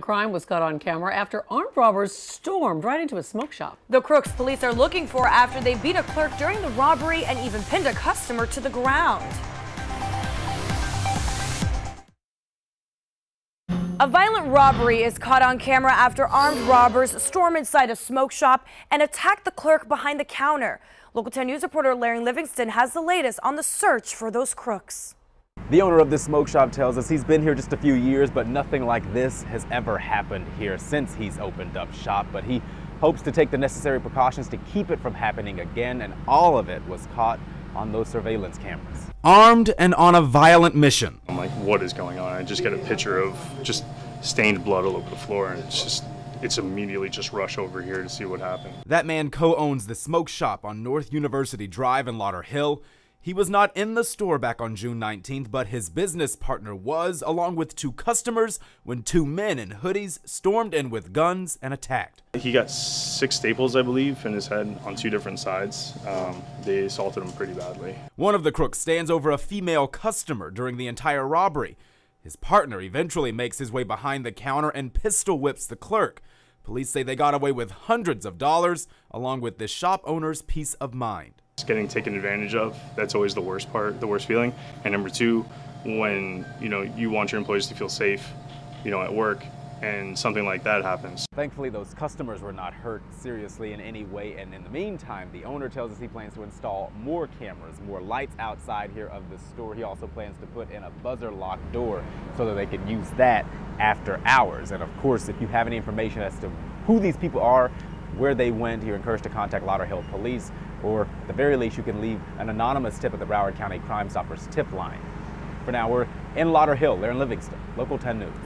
Crime was caught on camera after armed robbers stormed right into a smoke shop. The crooks police are looking for after they beat a clerk during the robbery and even pinned a customer to the ground. A violent robbery is caught on camera after armed robbers storm inside a smoke shop and attack the clerk behind the counter. Local 10 News reporter Larry Livingston has the latest on the search for those crooks. The owner of this smoke shop tells us he's been here just a few years, but nothing like this has ever happened here since he's opened up shop. But he hopes to take the necessary precautions to keep it from happening again, and all of it was caught on those surveillance cameras. Armed and on a violent mission. I'm like, what is going on? I just get a picture of just stained blood all over the floor, and it's just it's immediately just rush over here to see what happened. That man co-owns the smoke shop on North University Drive in Lauderhill. He was not in the store back on June 19th, but his business partner was, along with two customers, when two men in hoodies stormed in with guns and attacked. He got six staples, I believe, in his head on two different sides. Um, they assaulted him pretty badly. One of the crooks stands over a female customer during the entire robbery. His partner eventually makes his way behind the counter and pistol whips the clerk. Police say they got away with hundreds of dollars, along with the shop owner's peace of mind. Getting taken advantage of, that's always the worst part, the worst feeling. And number two, when you know you want your employees to feel safe, you know, at work, and something like that happens. Thankfully, those customers were not hurt seriously in any way, and in the meantime, the owner tells us he plans to install more cameras, more lights outside here of the store. He also plans to put in a buzzer lock door so that they can use that after hours. And of course, if you have any information as to who these people are, where they went, you're encouraged to contact Lauderhill Police, or at the very least, you can leave an anonymous tip at the Broward County Crime Stoppers tip line. For now, we're in Lauderhill, Larry Livingston, Local 10 News.